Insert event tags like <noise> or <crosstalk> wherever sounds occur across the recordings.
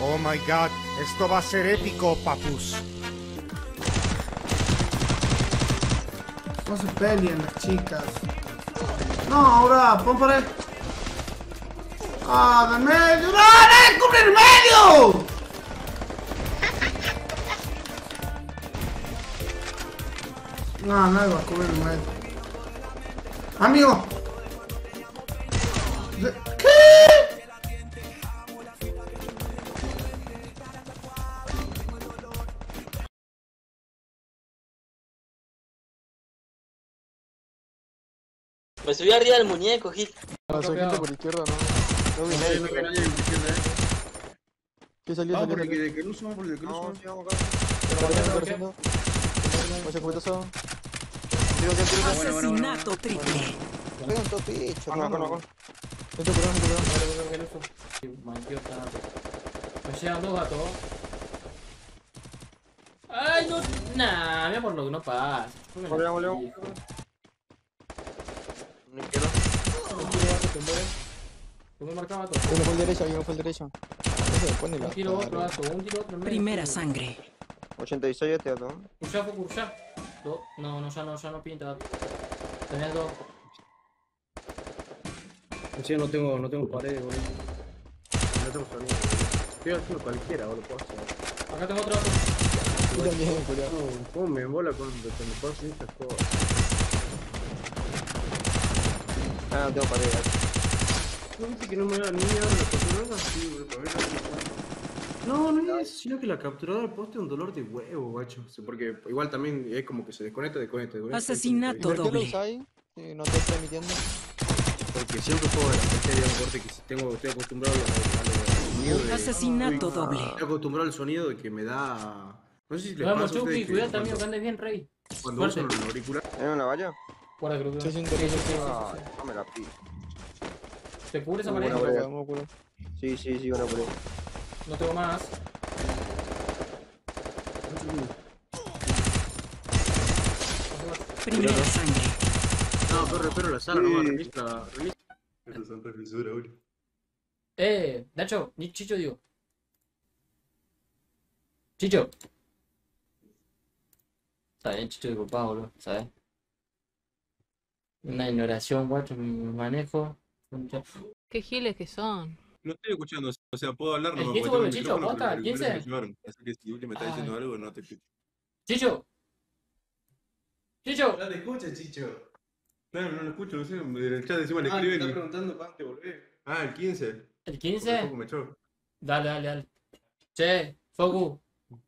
Oh my god, esto va a ser épico, papus. No se peleen las chicas. No, ahora, pon por ahí. ¡Ah, del medio! <laughs> ¡No, no! ¡Cubre el medio! No, no va a cubrir el medio. Amigo. Me subí arriba del muñeco, Gil. No, soy gente por izquierda, no. No vi nadie. No, que nadie en izquierda, eh. ¿Qué salió? Vamos por el que de no por el de que no No, suban. sí, vamos acá. Cubetazo. Asesinato triple. Pega no, no, no. Vente. Me llegan dos gatos. Ay, no. Nah, mira por lo que no pasa. Una izquierda. Tú me marcabas gato. Uno fue el derecha, uno fue el derecha. Ese, ponela. Un tiro otro gato, un tiro otro. en medio. Primera sangre. 86 este gato. ¿no? Cursá, fue cursá. Do- No, no, ya no, ya no pinta. Tenés dos. Sí, no tengo, no tengo paredes, boludo. No tengo sonido. Estoy haciendo cualquiera, boludo, puedo hacer. Acá tengo otro gato. Tú también, culiao. No, ¿Cómo me embola cuando cuando puedo hacer estas cosas? Ah, no tengo pared. ¿No viste que no me da ni me da la capturadora? Sí, boludo, para ver la- No, no es eso, sino que la capturadora del poste es un dolor de huevo, guacho. Porque igual también es como que se desconecta, desconecta, desconecta. Asesinato. ¿Y por qué lo doble. usáis? Si no te está emitiendo. Porque siempre juego de la serie un corte que si tengo, estoy acostumbrado a, los sonidos de... Asesinato doble. Estoy acostumbrado al sonido de que me da... No sé si vemos, pasa a ustedes Cuidado también, que cuando, andes bien, rey. cuando Fuerte. los auriculares... ¿En una valla? Guarda, creo que. Sí, sí, Sí, sí, sí, sí, sí, sí, Ah, no me la pido. ¿Te cubre esa pared? No, no. Sí, sí, sí, una pared. No tengo más. Primera sangre. No, pero, pero la sala Sí. reinicia la... reinicia. Esas son refisuras, boludo. Eh, Nacho, ni Chicho digo. Chicho. Está bien, Chicho, disculpa, boludo, ¿sabes? Una ignoración, guacho, manejo. Qué giles que son. No estoy escuchando, o sea, puedo hablar, ¿El no quién me el Chicho? micrófono, ¿Posta? pero ¿Quién los auriculares se? me llevaron. Así que si Uli me está diciendo algo, no te escucho. Chicho. Chicho. te escucha, Chicho. Claro, no lo escucho, no sé, en el chat encima le escriben. y- preguntando te volvés. Ah, el 15. ¿El Porque 15? tampoco me echó. Dale, dale, dale. Che, Foku.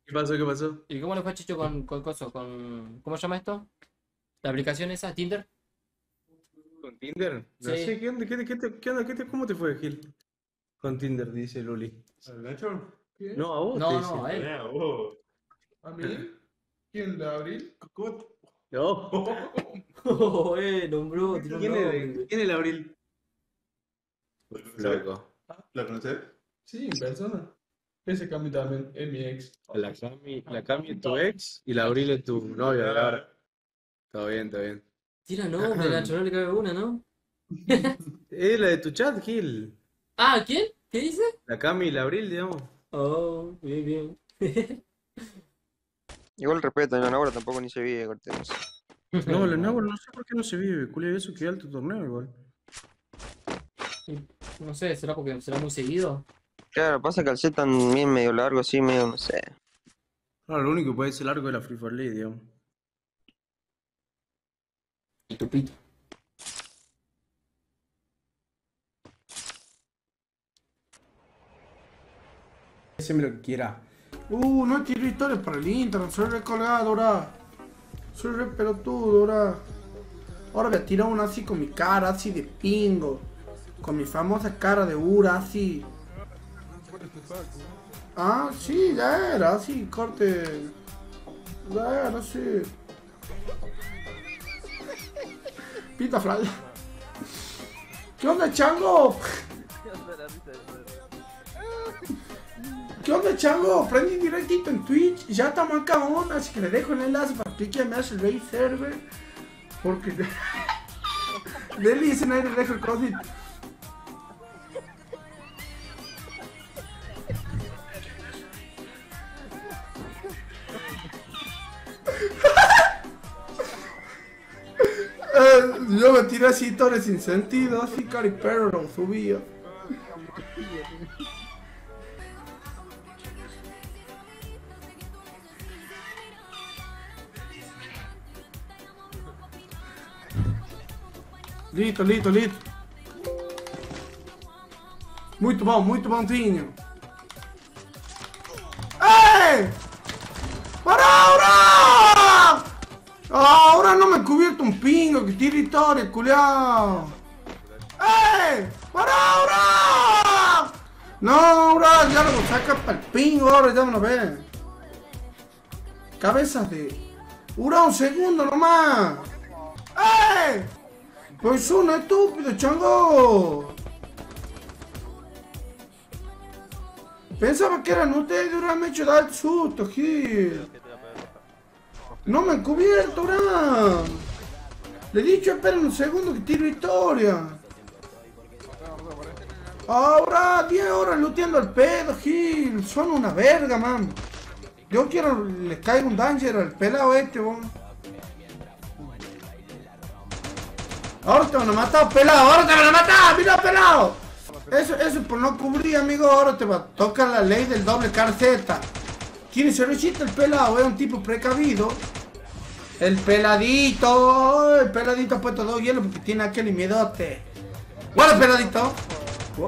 ¿Qué pasó, qué pasó? ¿Y cómo le fue a Chicho con, con coso? Con, ¿Cómo se llama esto? ¿La aplicación esa? ¿Tinder? ¿Con Tinder? No Sí. sé, ¿qué onda? ¿Qué, te- qué, te- qué onda? ¿Qué te- ¿Cómo te fue, Gil? Con Tinder, dice Luli. ¿Al Nacho? No, a vos No, te no, dice. a él. Ah, vos. ¿A mí? ¿Quién, de Abril? ¿Cómo? No. Oh, <laughs> eh, nombró, ¿Quién es, nombre. el- quién es el Abril? Loco. ¿La conocés? Sí, en persona. Ese Cami también es mi ex. La Cami, la Cami es tu ex y la Abril es tu novia de ahora. Está bien, está bien. Tira nombre, Nacho, no le cabe una, ¿no? <laughs> Es la de tu chat, Gil. Ah, ¿quién? ¿Qué dice? La Cami y la Abril, digamos. Oh, bien, bien. <laughs> Igual respeto, yo ahora tampoco ni se vive, cortemos. No, la Náhuatl no sé por qué no se vive, culia, eso que alto torneo igual. No sé, ¿será porque será muy seguido? Claro, pasa que al ser también medio largo, así, medio, no sé. No, lo único que puede ser largo es la Free Fire League, digamos. Y tu pito. Siempre lo que quiera. Uh, no tiro historias para el Inter, soy recolgado ahora. Soy re pelotudo ahora. Ahora voy a tirar una así con mi cara, así de pingo. Con mi famosa cara de ura, así. Ah, sí, ya era, así, corte. Ya era, sí. Pita fly. ¿Qué onda, chango? ¿Qué onda, chango? Prendí directito en Twitch. Ya estamos acá, onda. Así que le dejo el enlace para que me hace el Server. Porque. Dele dicen ahí, le dejo el código. Tiró así historias sin sentido, así cari perro lo subía. Listo, listo, listo. Muito bom, muito bonzinho. ¡Ey! ¡Para ahora! Ahora no me he cubierto un pingo que tira historia, culiao. ¡Ey! ¡Para ahora! No, ahora ya lo saca para el pingo, ahora ya me lo ve. Cabezas de. ¡Ura un segundo nomás! ¡Ey! Pues un estúpido, chango. Pensaba que eran ustedes, ahora me he hecho dar susto, Gil. No me han cubierto, ahora. Le he dicho, esperen un segundo que tiro historia. Ahora, 10 horas luteando al pedo, Gil. Son una verga, man. Yo quiero, les caigo un danger al pelado este, vos. Ahora te van a matar, pelado. Ahora te van a matar, mira, pelado. Eso, eso es por no cubrir, amigo. Ahora te va a tocar la ley del doble carceta. Tiene cervecita el pelado, es un tipo precavido. El peladito, el peladito ha puesto dos hielos porque tiene aquel miedote. ¡Hola, peladito!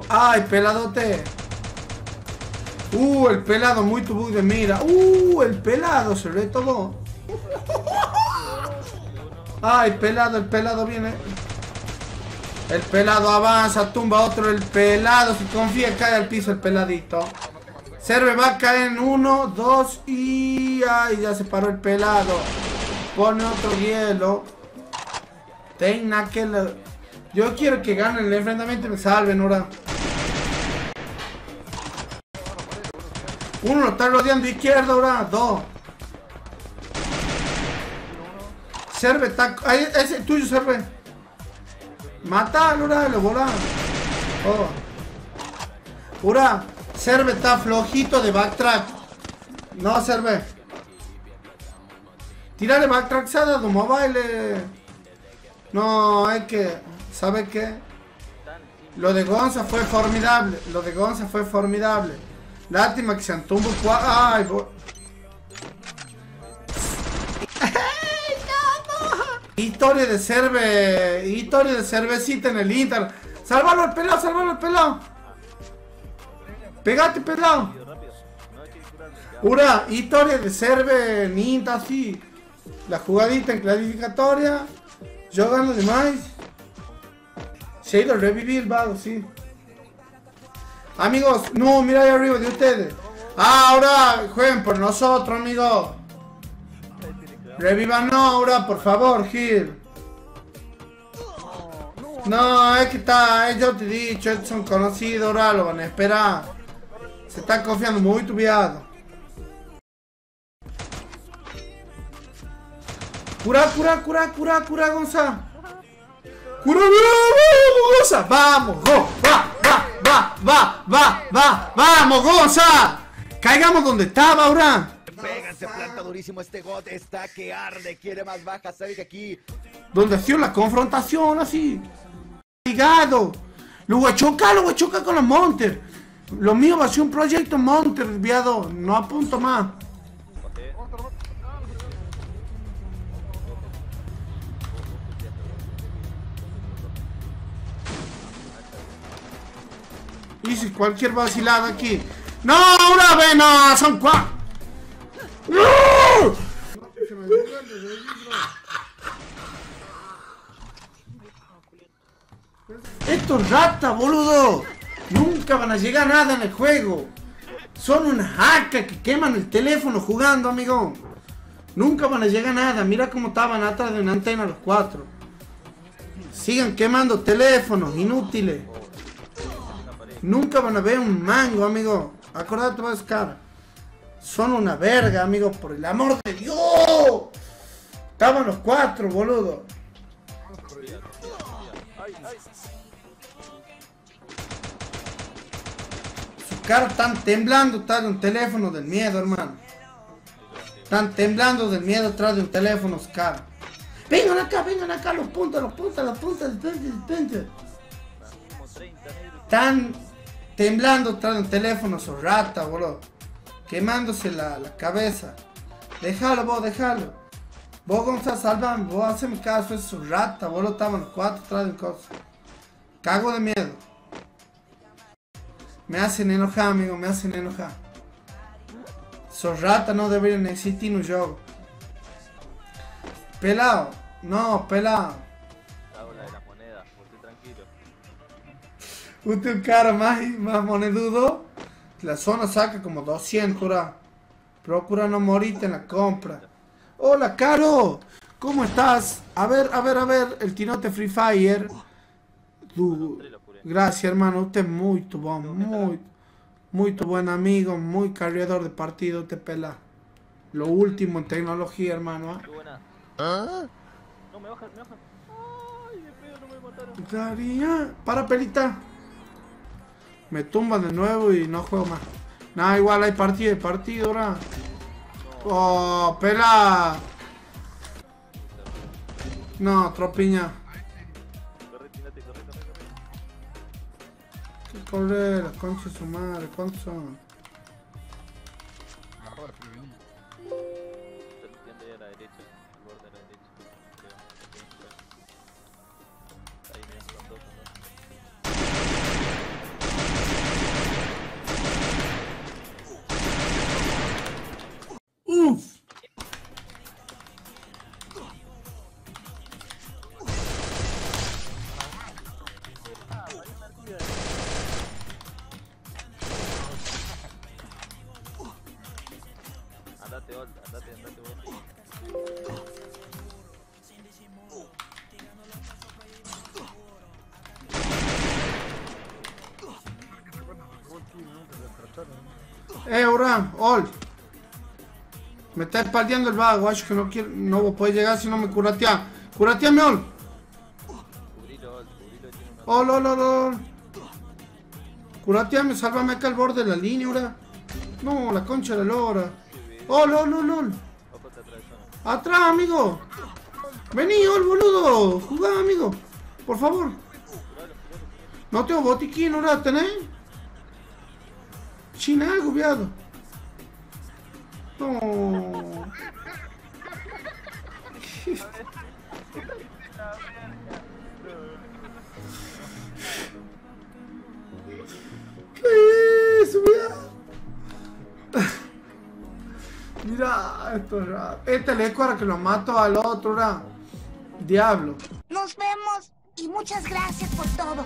¡Ay, peladote! ¡Uh, el pelado muy tubo de mira! ¡Uh, el pelado se ve todo! ¡Ay, pelado, el pelado viene! El pelado avanza, tumba otro, el pelado, si confía, cae al piso el peladito. Serve va a caer en uno, dos y... ¡Ay, ya se paró el pelado! Pone otro hielo. Tenga que... Yo quiero que ganen el enfrentamiento y me salven ahora. Uno lo está rodeando izquierda ahora. Dos. Serve está... Ahí, ese es tuyo, Serve. Matalo, ahora, lo volá. Oh. Ura, Serve está flojito de backtrack. No, Serve. Tírale backtracksada de mobile. No, es que... ¿Sabe qué? Lo de Gonza fue formidable. Lo de Gonza fue formidable. Lástima que se antumbo. Ay, bo- <laughs> Historia de cerve. Historia de cervecita en el Inter. Sálvalo al pelado, sálvalo al pelado. Pegate, pelado. Ura, historia de cerve en Inter, así. La jugadita en clasificatoria. Yo gano de más. Se ha ido a revivir, vago, sí. Amigos, no, mira ahí arriba de ustedes. Ah, ahora jueguen por nosotros, amigos. Revivan no, ahora, por favor, Gil. No, es que está, yo te he dicho, son conocidos, ahora lo van a esperar. Se están confiando muy tubiado. Cura, cura, cura, cura, cura, Gonza. Cura, vamos, Gonza. Vamos, go, va, va, va, va, va, va, vamos, Gonza. Caigamos donde estaba, ahora. Pega, se planta durísimo este got, está que arde, quiere más baja, sabe que aquí Donde ha sido la confrontación así. Ligado. Lo voy a chocar, lo voy a chocar con los Monter. Lo mío va a ser un proyecto Monter, viado. No apunto más. Hice cualquier vacilada aquí. ¡No, una vez no! ¡Son cuatro! ¡No! <laughs> Estos ratas, boludo. Nunca van a llegar a nada en el juego. Son unas hackers que queman el teléfono jugando, amigo. Nunca van a llegar a nada. Mira cómo estaban atrás de una antena los cuatro. Sigan quemando teléfonos inútiles. Nunca van a ver un mango, amigo. Acordate, Vascar. Son una verga, amigo. Por el amor de Dios. Estaban los cuatro, boludo. Están temblando atrás de un teléfono del miedo, hermano. Están temblando del miedo atrás de un teléfono. Vengan acá, vengan acá, los puntos, los puntos, los puntos, detente, detente. Están temblando, están el teléfono, son rata, boludo. Quemándose la, cabeza. Déjalo, vos, déjalo. Vos, ¿cómo estás salvando? Vos, haceme caso, es su rata, boludo. Los cuatro atrás del coso. Cago de miedo. Me hacen enojar, amigo, me hacen enojar. Esos ratas no deberían existir en un juego. Pelado, no, pelado. De las monedas, usted tranquilo. Usted un cara más, más monedudo. La zona saca como 200, ora. Procura no morirte en la compra. Hola, Caro. ¿Cómo estás? A ver, a ver, a ver. El tinote Free Fire. Du- Gracias, hermano. Usted es muy tu buen, muy, muy tu buen amigo, muy cargador de partido, te pela. Lo último en tecnología, hermano. ¿ah? Qué buena. No, me bajan, me bajan. Ay, de pedo, no me mataron. Daría. Para, pelita. Me tumban de nuevo y no juego más. Nada, igual hay partido de partido ahora. Oh, pela. No, tropiña. ¿Qué corre? La concha de su madre. ¿Cuántos son? Eh, Uran, Ol. Me está espaldeando el vago, guacho, que no quiero, no puede llegar si no me curatea. Curateame, Ol. Ol, ol, ol, ol. Curateame, sálvame acá al borde de la línea, Ura. No, la concha de la lora. Ol, ol, ol, ol. Atrás, amigo. Vení, Ol, boludo. Jugá, amigo. Por favor. No tengo botiquín, Ura, ¿tenés? China, algo, viado. No. ¿Qué es? Mira, esto es raro. Este le para que lo mato al otro, ¿verdad? Diablo. Nos vemos y muchas gracias por todo.